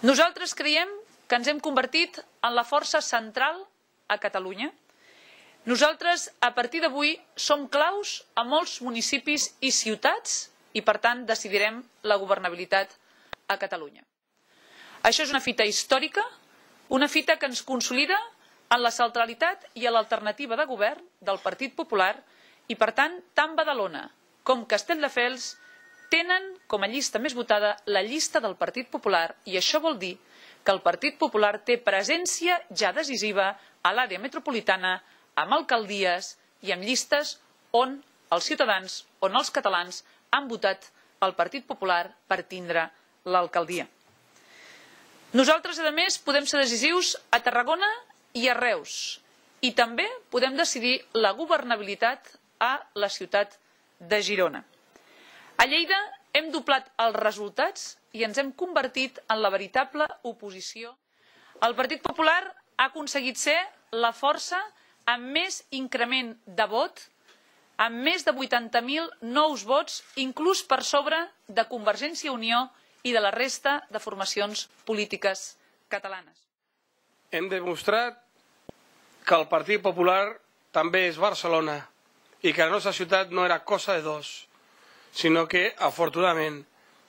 Nosaltres creiem que ens hem convertit en la força central a Catalunya. Nosaltres, a partir d'avui, som claus a molts municipis i ciutats i, per tant, decidirem la governabilitat a Catalunya. Això és una fita històrica, una fita que ens consolida en la centralitat i a l'alternativa de govern del Partit Popular i, per tant, tant Badalona com Castelldefels tenen com a llista més votada la llista del Partit Popular i això vol dir que el Partit Popular té presència ja decisiva a l'àrea metropolitana amb alcaldies i amb llistes on els ciutadans, on els catalans han votat el Partit Popular per tindre l'alcaldia. Nosaltres, a més, podem ser decisius a Tarragona i a Reus i també podem decidir la governabilitat a la ciutat de Girona. A Lleida hem doblat els resultats i ens hem convertit en la veritable oposició. El Partit Popular ha aconseguit ser la força amb més increment de vot, amb més de 80.000 nous vots, inclús per sobre de Convergència i Unió i de la resta de formacions polítiques catalanes. Hem demostrat que el Partit Popular també és Barcelona i que la nostra ciutat no era cosa de dos, sinó que, afortunadament,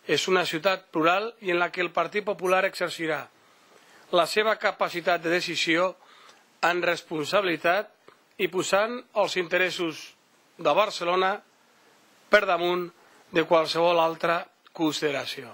és una ciutat plural i en la que el Partit Popular exercirà la seva capacitat de decisió en responsabilitat i posant els interessos de Barcelona per damunt de qualsevol altra consideració.